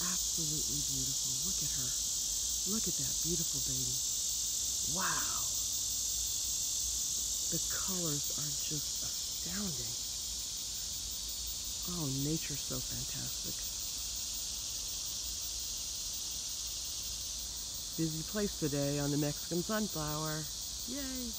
absolutely beautiful. Look at her. Look at that beautiful baby. Wow. The colors are just astounding. Oh, nature's so fantastic. Busy place today on the Mexican sunflower. Yay!